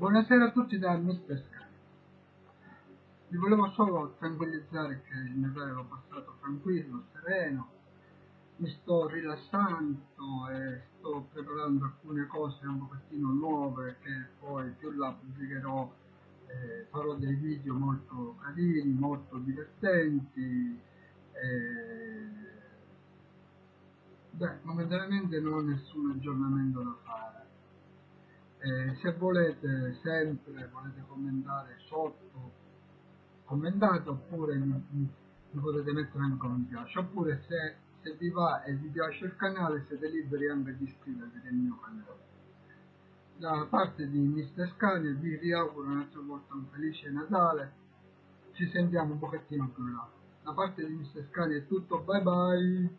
Buonasera a tutti da Mr. Sky. Vi volevo solo tranquillizzare che il Natale l'ho passato tranquillo, sereno, mi sto rilassando e sto preparando alcune cose un pochettino nuove che poi più là pubblicherò, eh, farò dei video molto carini, molto divertenti. Eh, beh, momentaneamente non ho nessun aggiornamento da fare eh, se volete sempre volete commentare sotto commentate oppure mi, potete mettere anche un mi piace oppure se, se, vi va e vi piace il canale siete liberi anche di iscrivervi nel mio canale da parte di Mr. Scania vi riauguro un'altra volta un felice Natale ci sentiamo un pochettino più là da parte di Mr. Scania è tutto bye bye